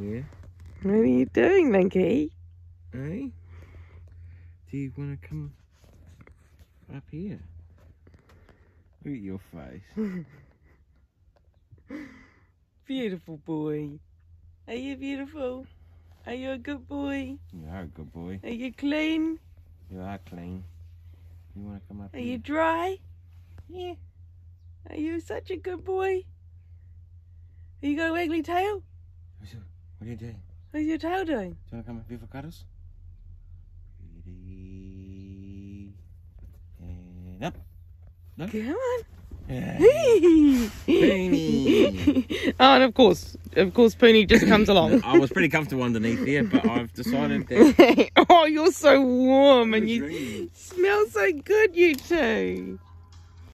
Yeah. What are you doing, monkey? Hey? Do you want to come up here? Look at your face. Beautiful boy. Are you beautiful? Are you a good boy? You are a good boy. Are you clean? You are clean. You want to come up here? Are here? you dry? Yeah. Are you such a good boy? Are you got a wiggly tail? What are you doing? What's your tail doing? Do you want to come here for cuddles? Ready? And up. Come on. Yeah. Poony. oh, and of course, of course, Pony just comes along. I was pretty comfortable underneath here, but I've decided that oh, you're so warm and you raining. smell so good, you two.